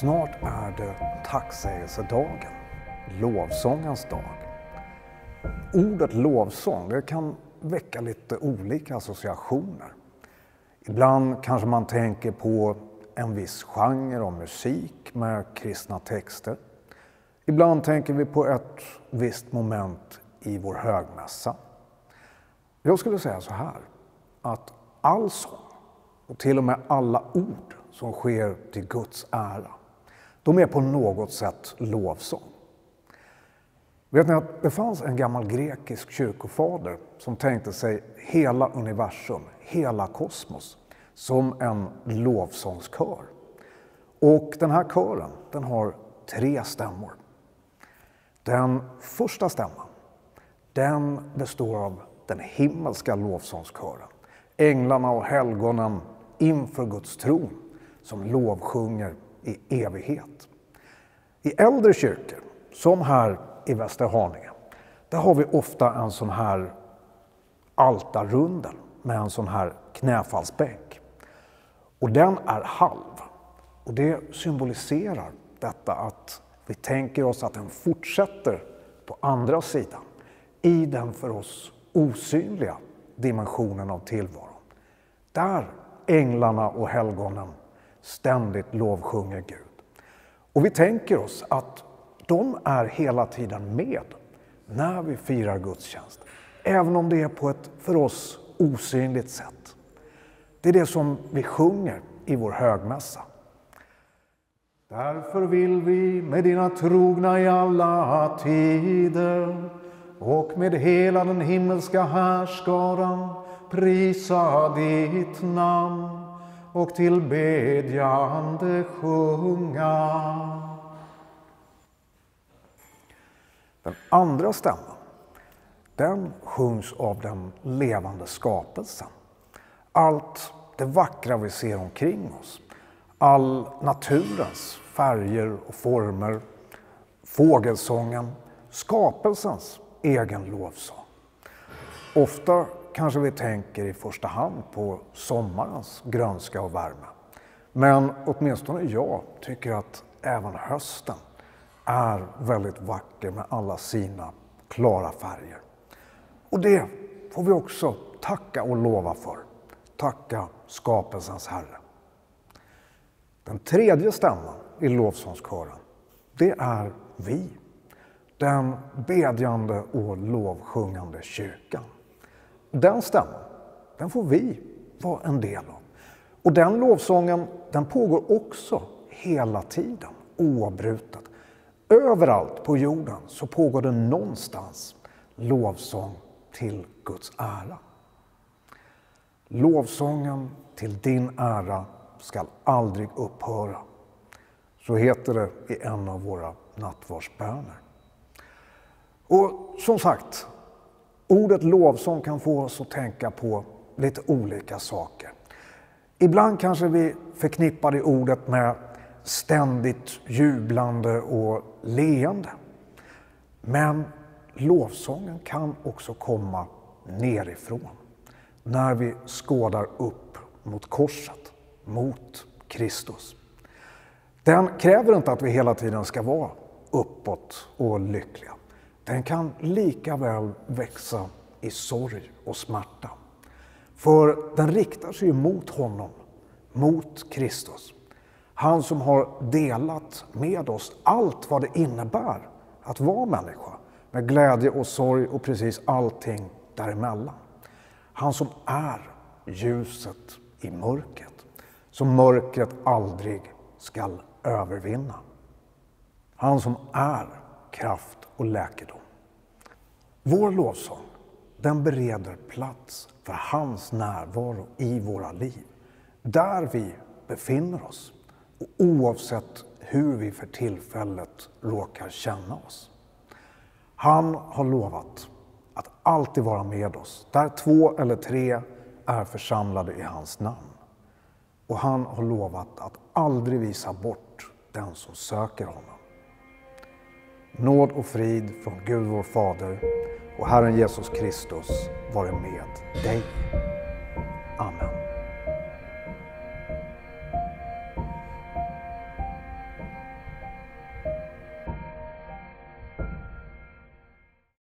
Snart är det tacksägelsedagen, lovsångens dag. Ordet lovsång det kan väcka lite olika associationer. Ibland kanske man tänker på en viss genre av musik med kristna texter. Ibland tänker vi på ett visst moment i vår högmässa. Jag skulle säga så här, att all sång och till och med alla ord som sker till Guds ära, de är på något sätt lovsång. Vet ni att det fanns en gammal grekisk kyrkofader som tänkte sig hela universum, hela kosmos, som en lovsångskör. Och den här kören, den har tre stämmor. Den första stämman, den består av den himmelska lovsångskören. Änglarna och helgonen inför Guds tron som lovsjunger i evighet. I äldre kyrkor, som här i Västerhaninge, där har vi ofta en sån här altarrundel med en sån här knäfallsbänk. Och den är halv. Och det symboliserar detta att vi tänker oss att den fortsätter på andra sidan i den för oss osynliga dimensionen av tillvaron. Där änglarna och helgonen ständigt lovsjunger Gud. Och vi tänker oss att de är hela tiden med när vi firar gudstjänst. Även om det är på ett för oss osynligt sätt. Det är det som vi sjunger i vår högmässa. Därför vill vi med dina trogna i alla tider och med hela den himmelska härskaran prisa ditt namn och tillbedjande sjunga. Den andra stämman, den sjungs av den levande skapelsen. Allt det vackra vi ser omkring oss, all naturens färger och former, fågelsången, skapelsens egen lovsång. Ofta kanske vi tänker i första hand på sommarens grönska och värme. Men åtminstone jag tycker att även hösten är väldigt vacker med alla sina klara färger. Och det får vi också tacka och lova för. Tacka skapelsens Herre. Den tredje stämman i lovsångskören, det är vi. Den bedjande och lovsjungande kyrkan. Den stämman, den får vi vara en del av. Och den lovsången, den pågår också hela tiden, oavbrutet. Överallt på jorden så pågår det någonstans lovsång till Guds ära. Lovsången till din ära skall aldrig upphöra. Så heter det i en av våra nattvardsböner. Och som sagt, ordet lovsång kan få oss att tänka på lite olika saker. Ibland kanske vi förknippar det ordet med ständigt jublande och leende. Men lovsången kan också komma nerifrån. När vi skådar upp mot korset, mot Kristus. Den kräver inte att vi hela tiden ska vara uppåt och lyckliga. Den kan lika väl växa i sorg och smärta. För den riktar sig mot honom, mot Kristus. Han som har delat med oss allt vad det innebär att vara människa. Med glädje och sorg och precis allting däremellan. Han som är ljuset i mörkret. Som mörkret aldrig skall övervinna. Han som är kraft och läkedom. Vår lovsång, den bereder plats för hans närvaro i våra liv. Där vi befinner oss och oavsett hur vi för tillfället råkar känna oss. Han har lovat att alltid vara med oss där två eller tre är församlade i hans namn. Och han har lovat att aldrig visa bort den som söker honom. Nåd och frid från Gud vår Fader och Herren Jesus Kristus vare med dig. Amen.